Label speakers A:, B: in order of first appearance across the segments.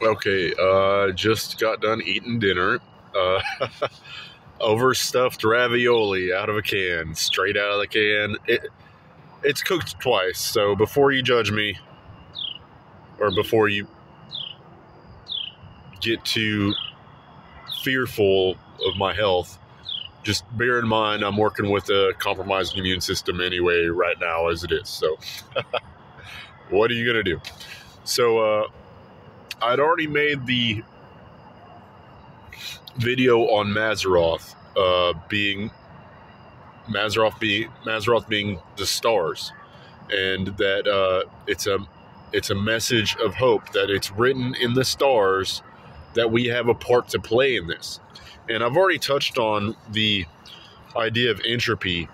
A: Okay, uh, just got done eating dinner. Uh, overstuffed ravioli out of a can, straight out of the can. It, it's cooked twice, so before you judge me, or before you get too fearful of my health, just bear in mind I'm working with a compromised immune system anyway right now as it is. So, what are you gonna do? So, uh, I'd already made the video on Mazzaroth uh, being Mazzaroth being Mazzaroth being the stars, and that uh, it's a it's a message of hope that it's written in the stars that we have a part to play in this. And I've already touched on the idea of entropy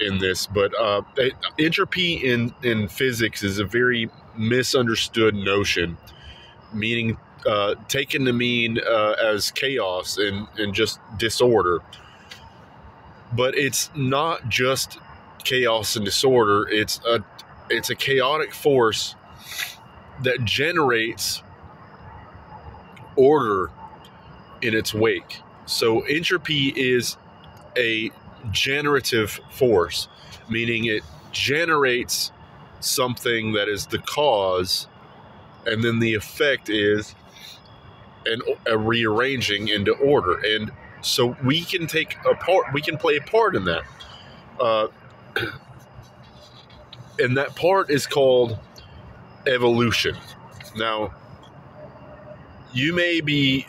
A: in this, but uh, entropy in in physics is a very misunderstood notion, meaning uh, taken to mean uh, as chaos and, and just disorder. But it's not just chaos and disorder. It's a it's a chaotic force that generates order in its wake. So entropy is a generative force, meaning it generates something that is the cause, and then the effect is and a rearranging into order. And so we can take a part, we can play a part in that. Uh, and that part is called evolution. Now, you may be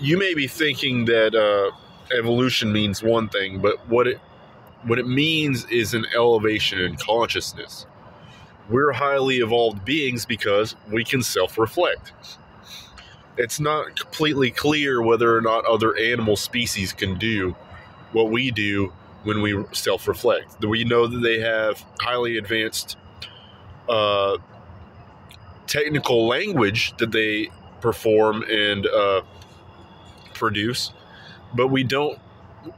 A: you may be thinking that uh, evolution means one thing, but what it what it means is an elevation in consciousness we're highly evolved beings because we can self reflect. It's not completely clear whether or not other animal species can do what we do when we self reflect. We know that they have highly advanced uh, technical language that they perform and uh, produce, but we don't,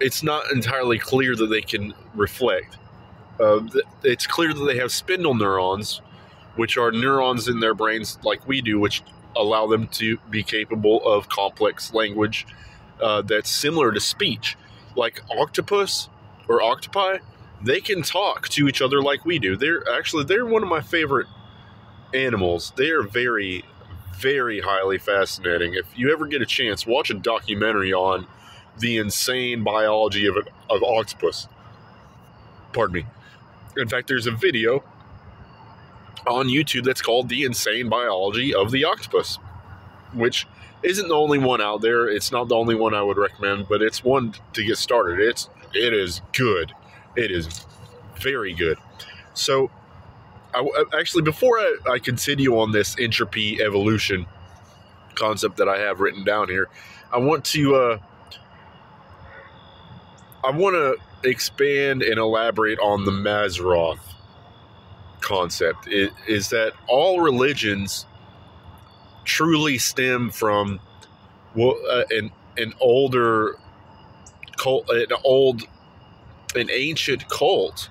A: it's not entirely clear that they can reflect. Uh, it's clear that they have spindle neurons, which are neurons in their brains like we do, which allow them to be capable of complex language uh, that's similar to speech. Like octopus or octopi, they can talk to each other like we do. They're actually they're one of my favorite animals. They are very, very highly fascinating. If you ever get a chance, watch a documentary on the insane biology of, of octopus. Pardon me. In fact, there's a video on YouTube that's called The Insane Biology of the Octopus, which isn't the only one out there. It's not the only one I would recommend, but it's one to get started. It's it is good. It is very good. So, I, actually, before I, I continue on this entropy evolution concept that I have written down here, I want to uh, I want to expand and elaborate on the Mazzaroth concept is, is that all religions truly stem from well, uh, an an older cult, an old, an ancient cult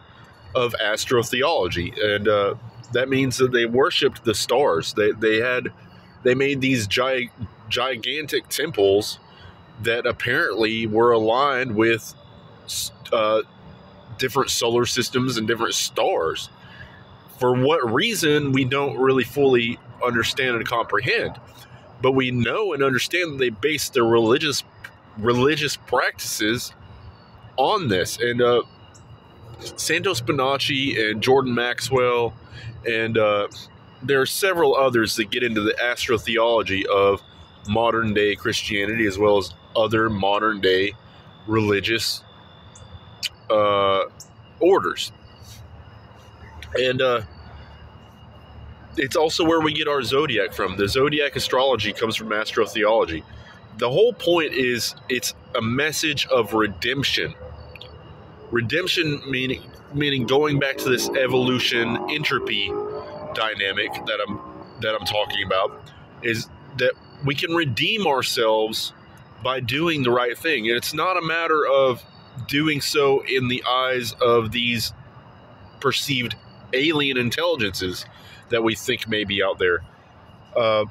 A: of astrotheology, and uh, that means that they worshipped the stars. They they had they made these gi- gigantic temples that apparently were aligned with uh, different solar systems and different stars. For what reason, we don't really fully understand and comprehend. But we know and understand that they base their religious religious practices on this. And uh, Santos Bonacci and Jordan Maxwell, and uh, there are several others that get into the astrotheology of modern day Christianity as well as other modern day religious uh, orders. And uh, it's also where we get our zodiac from. The zodiac astrology comes from astrotheology. The whole point is it's a message of redemption. Redemption meaning meaning going back to this evolution entropy dynamic that I'm that I'm talking about is that we can redeem ourselves by doing the right thing. And it's not a matter of doing so in the eyes of these perceived alien intelligences that we think may be out there. Uh,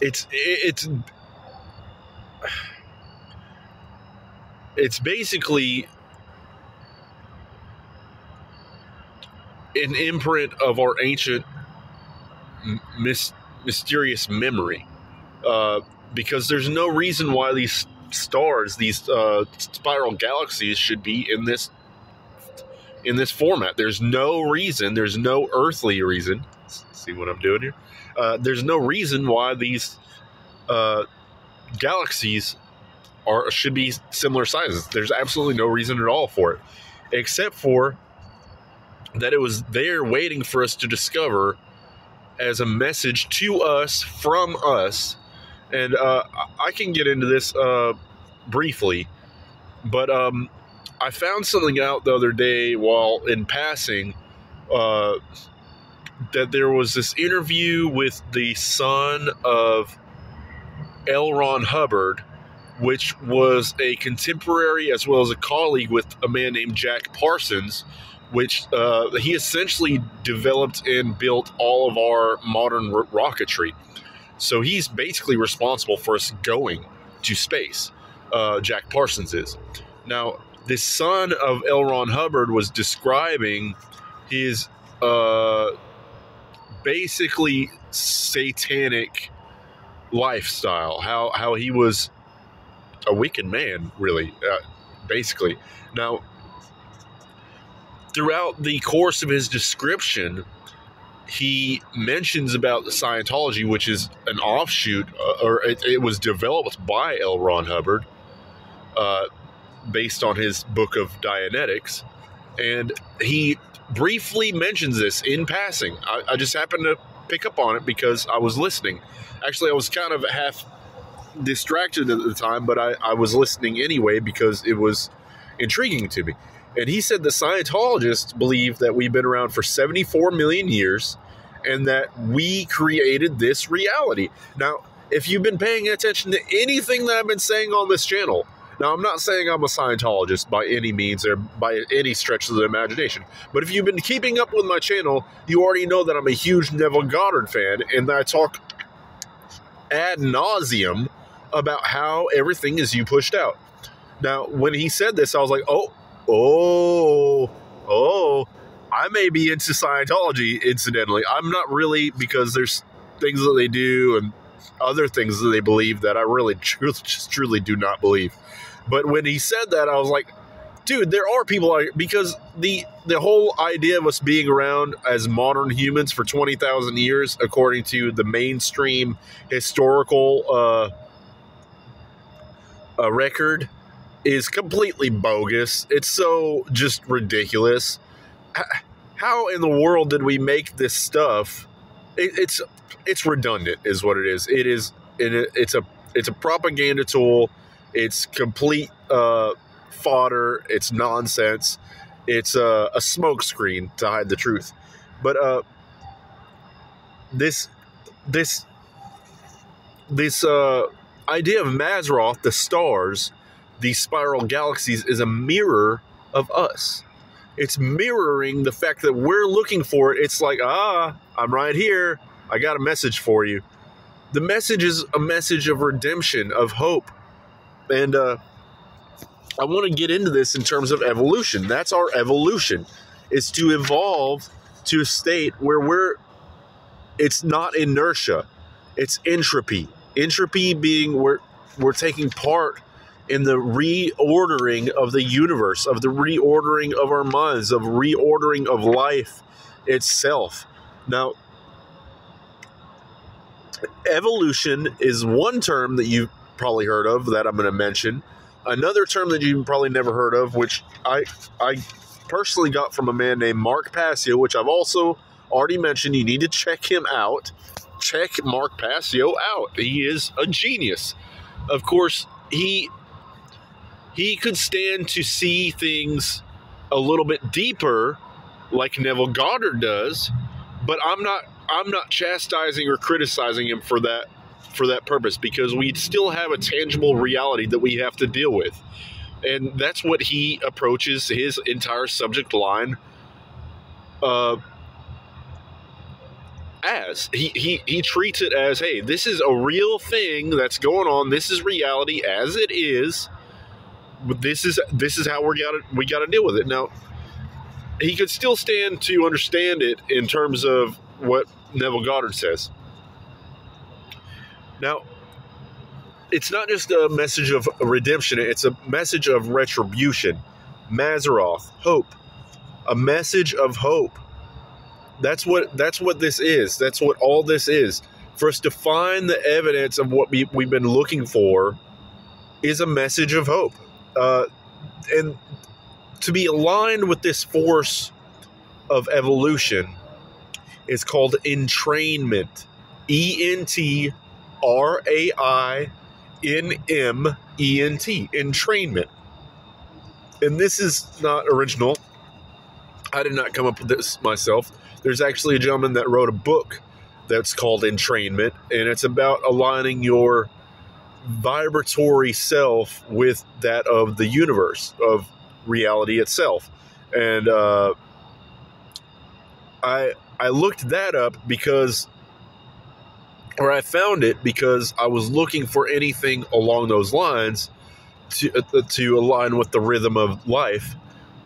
A: it's it's it's basically an imprint of our ancient mis- mysterious memory uh, because there's no reason why these stars these uh, spiral galaxies should be in this in this format there's no reason there's no earthly reason see what i'm doing here uh, there's no reason why these uh, galaxies are should be similar sizes. There's absolutely no reason at all for it, except for that it was there waiting for us to discover as a message to us from us. And uh, I can get into this uh, briefly, but um, I found something out the other day while in passing uh, that there was this interview with the son of L. Ron Hubbard, which was a contemporary as well as a colleague with a man named Jack Parsons, which uh, he essentially developed and built all of our modern rocketry. So he's basically responsible for us going to space. Uh, Jack Parsons is. Now, the son of L. Ron Hubbard was describing his uh, basically satanic lifestyle, how how he was a wicked man, really, uh, basically. Now, throughout the course of his description, he mentions about the Scientology, which is an offshoot, uh, or it, it, was developed by L. Ron Hubbard, uh, based on his book of Dianetics, and he briefly mentions this in passing. I, I just happened to pick up on it because I was listening. Actually, I was kind of half distracted at the time, but I, I was listening anyway because it was intriguing to me. And he said the Scientologists believe that we've been around for 74 million years and that we created this reality. Now, if you've been paying attention to anything that I've been saying on this channel, now, I'm not saying I'm a Scientologist by any means or by any stretch of the imagination, but if you've been keeping up with my channel, you already know that I'm a huge Neville Goddard fan and that I talk ad nauseum about how everything is you pushed out. Now, when he said this, I was like, oh, oh, oh, I may be into Scientology, incidentally. I'm not really because there's things that they do and other things that they believe that I really truly, just truly do not believe. But when he said that, I was like, dude, there are people like because the the whole idea of us being around as modern humans for twenty thousand years, according to the mainstream historical uh, uh, record, is completely bogus. It's so just ridiculous. How in the world did we make this stuff? It, it's it's redundant, is what it is. It is it, it's a it's a propaganda tool it's complete uh, fodder. It's nonsense. It's a, a smokescreen to hide the truth. But uh, this this this uh, idea of Mazzaroth, the stars, these spiral galaxies, is a mirror of us. It's mirroring the fact that we're looking for it. It's like, ah, I'm right here. I got a message for you. The message is a message of redemption, of hope, and uh, I want to get into this in terms of evolution. That's our evolution, is to evolve to a state where we're, it's not inertia, it's entropy. Entropy being we're, we're taking part in the reordering of the universe, of the reordering of our minds, of reordering of life itself. Now, evolution is one term that you've probably heard of that I'm going to mention. Another term that you've probably never heard of, which I I personally got from a man named Mark Passio, which I've also already mentioned. You need to check him out. Check Mark Passio out. He is a genius. Of course, he he could stand to see things a little bit deeper like Neville Goddard does, but I'm not I'm not chastising or criticizing him for that for that purpose because we still have a tangible reality that we have to deal with. and that's what he approaches his entire subject line uh, as. He, he he treats it as, hey, this is a real thing that's going on. This is reality as it is. This is this is how we got we got to deal with it now. He could still stand to understand it in terms of what Neville Goddard says. Now, it's not just a message of redemption, it's a message of retribution. Mazzaroth, hope. A message of hope. That's what that's what this is. That's what all this is. For us to find the evidence of what we, we've been looking for is a message of hope. Uh, and to be aligned with this force of evolution is called entrainment. E N T R A I N M E N T. Entrainment. And this is not original. I did not come up with this myself. There's actually a gentleman that wrote a book that's called Entrainment, and it's about aligning your vibratory self with that of the universe, of reality itself. And uh, I I looked that up because, or I found it because I was looking for anything along those lines to uh, to align with the rhythm of life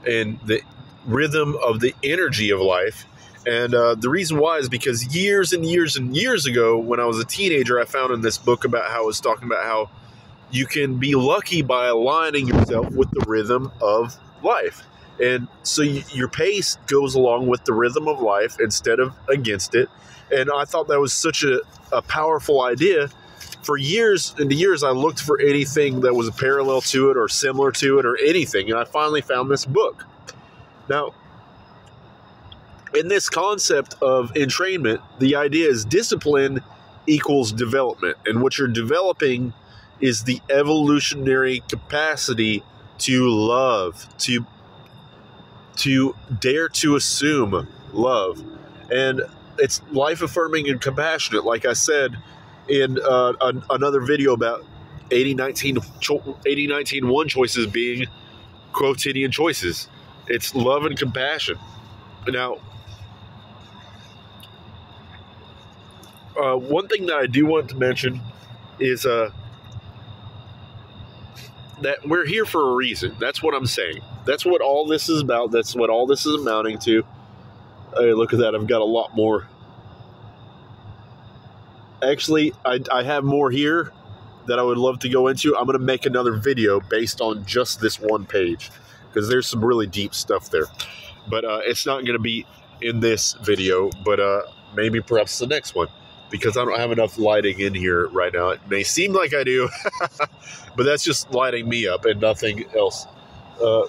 A: and the rhythm of the energy of life. And uh, the reason why is because years and years and years ago, when I was a teenager, I found in this book about how it was talking about how you can be lucky by aligning yourself with the rhythm of life. And so you, your pace goes along with the rhythm of life instead of against it. And I thought that was such a, a powerful idea. For years and years, I looked for anything that was parallel to it or similar to it or anything. And I finally found this book. Now, in this concept of entrainment, the idea is discipline equals development. And what you're developing is the evolutionary capacity to love, to to dare to assume love. And it's life affirming and compassionate, like I said in uh, an, another video about 80 19, 80 19 1 choices being quotidian choices. It's love and compassion. Now, uh, one thing that I do want to mention is uh, that we're here for a reason. That's what I'm saying. That's what all this is about. That's what all this is amounting to. Hey, look at that. I've got a lot more. Actually, I, I have more here that I would love to go into. I'm going to make another video based on just this one page because there's some really deep stuff there. But uh, it's not going to be in this video, but uh, maybe perhaps the next one because I don't have enough lighting in here right now. It may seem like I do, but that's just lighting me up and nothing else uh, uh,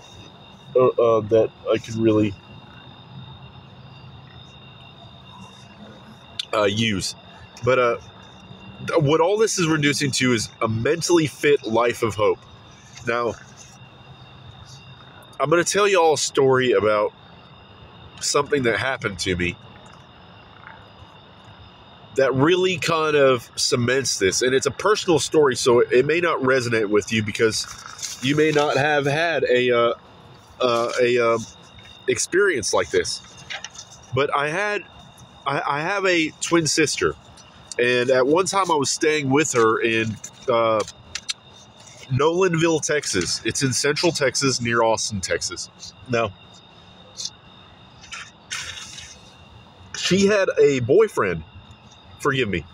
A: uh, that I can really uh, use. But uh, what all this is reducing to is a mentally fit life of hope. Now, I'm going to tell you all a story about something that happened to me that really kind of cements this. And it's a personal story, so it may not resonate with you because you may not have had a uh, uh, a uh, experience like this. But I had, I, I, have a twin sister, and at one time I was staying with her in uh, Nolanville, Texas. It's in Central Texas, near Austin, Texas. Now. She had a boyfriend forgive me.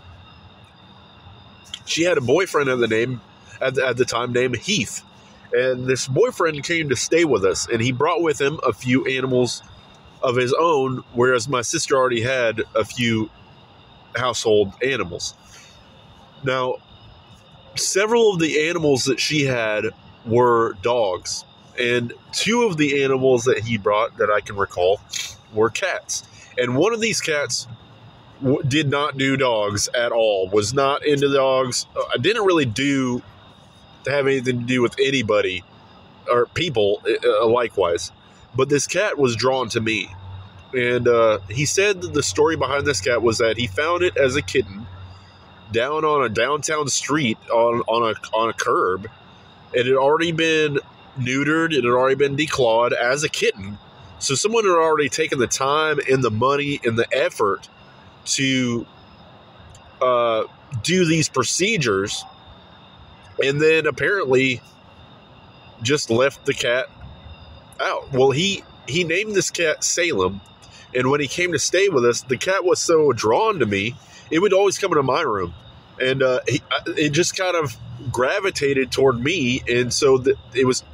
A: She had a boyfriend at the name at the, at the time named Heath, and this boyfriend came to stay with us, and he brought with him a few animals of his own, whereas my sister already had a few household animals. Now, several of the animals that she had were dogs, and two of the animals that he brought that I can recall were cats. And one of these cats w- did not do dogs at all. Was not into dogs. I uh, didn't really do have anything to do with anybody or people uh, uh, likewise. But this cat was drawn to me. And uh, he said that the story behind this cat was that he found it as a kitten down on a downtown street on, on a on a curb. It had already been neutered, it had already been declawed as a kitten. So someone had already taken the time and the money and the effort to uh, do these procedures, and then apparently just left the cat out. Well, he he named this cat Salem, and when he came to stay with us, the cat was so drawn to me, it would always come into my room, and uh, he, it just kind of gravitated toward me, and so it was.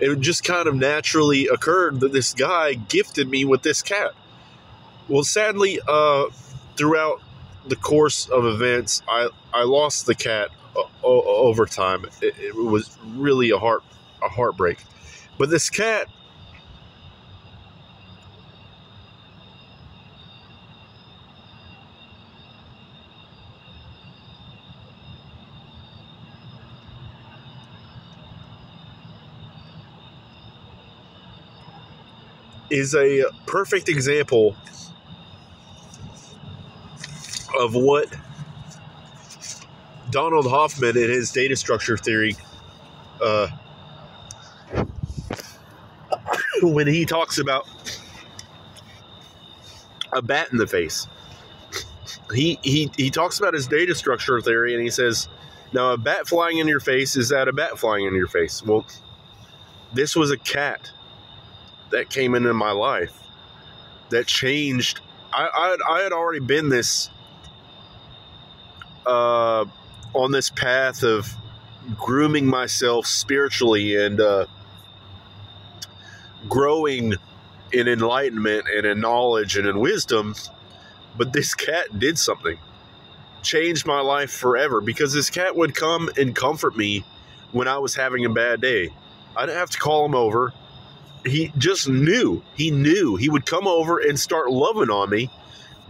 A: It just kind of naturally occurred that this guy gifted me with this cat. Well, sadly, uh, throughout the course of events, I, I lost the cat over time. It, it was really a heart a heartbreak. But this cat is a perfect example of what Donald Hoffman in his data structure theory uh, when he talks about a bat in the face. He, he he talks about his data structure theory and he says, now a bat flying in your face is that a bat flying in your face. Well, this was a cat that came into my life that changed. I I, I had already been this uh, on this path of grooming myself spiritually and uh, growing in enlightenment and in knowledge and in wisdom. But this cat did something, changed my life forever because this cat would come and comfort me when I was having a bad day. I didn't have to call him over. He just knew. He knew. He would come over and start loving on me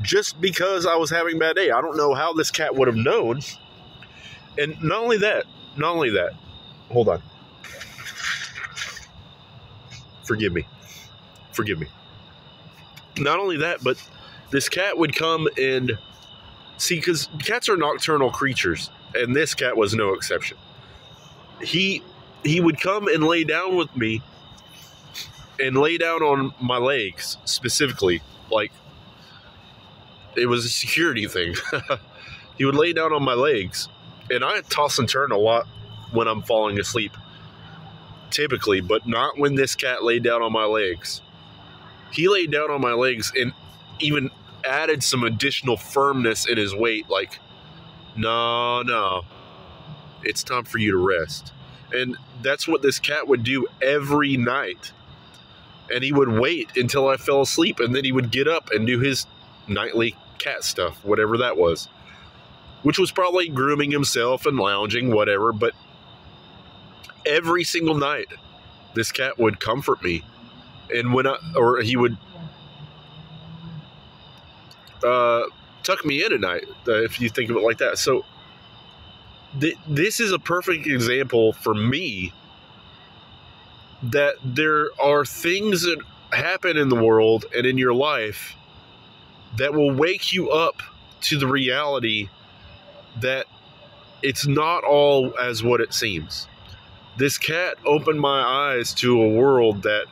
A: just because I was having a bad day. I don't know how this cat would have known. And not only that, not only that, hold on. Forgive me. Forgive me. Not only that, but this cat would come and see, because cats are nocturnal creatures, and this cat was no exception. He he would come and lay down with me and lay down on my legs specifically, like it was a security thing. he would lay down on my legs, and I toss and turn a lot when I'm falling asleep, typically, but not when this cat laid down on my legs. He laid down on my legs and even added some additional firmness in his weight, like, no, no, it's time for you to rest. And that's what this cat would do every night. And he would wait until I fell asleep, and then he would get up and do his nightly cat stuff, whatever that was, which was probably grooming himself and lounging, whatever. But every single night, this cat would comfort me, and when I or he would uh, tuck me in at night, uh, if you think of it like that. So th- this is a perfect example for me that there are things that happen in the world and in your life that will wake you up to the reality that it's not all as what it seems. This cat opened my eyes to a world that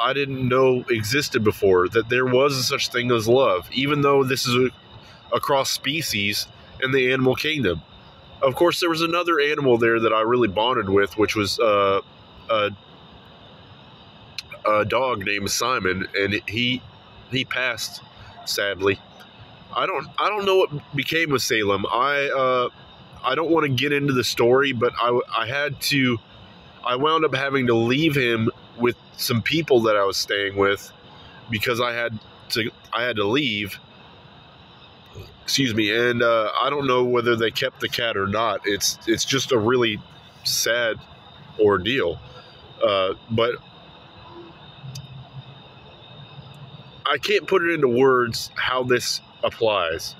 A: I didn't know existed before, that there was such thing as love, even though this is a, across species in the animal kingdom. Of course, there was another animal there that I really bonded with, which was uh, a, a dog named Simon, and he he passed sadly. I don't I don't know what became of Salem. I uh, I don't want to get into the story, but I I had to I wound up having to leave him with some people that I was staying with because I had to I had to leave. Excuse me, and uh, I don't know whether they kept the cat or not. It's it's just a really sad ordeal. Uh, but I can't put it into words how this applies.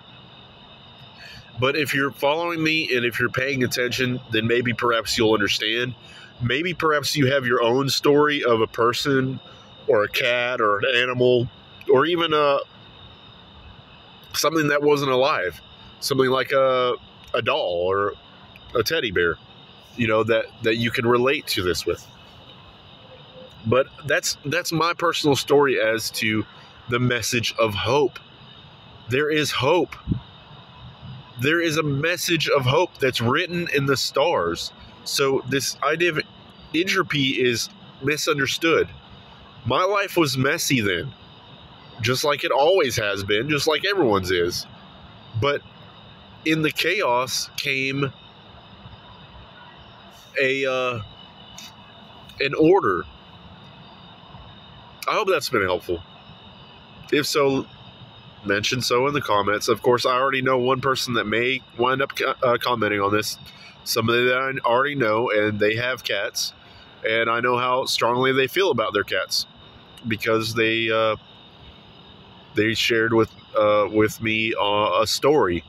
A: But if you're following me and if you're paying attention, then maybe perhaps you'll understand. Maybe perhaps you have your own story of a person or a cat or an animal or even a uh, something that wasn't alive. Something like a a doll or a teddy bear, you know, that that you can relate to this with. But that's that's my personal story as to the message of hope. There is hope. There is a message of hope that's written in the stars. So this idea of entropy is misunderstood. My life was messy then, just like it always has been, just like everyone's is. But in the chaos came a uh, an order. I hope that's been helpful. If so, mention so in the comments. Of course, I already know one person that may wind up uh, commenting on this. Somebody that I already know, and they have cats, and I know how strongly they feel about their cats because they uh, they shared with uh, with me uh, a story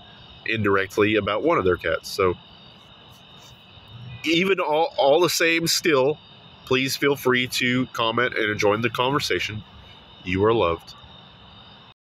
A: indirectly about one of their cats. So even all, all the same, still, please feel free to comment and join the conversation. You are loved.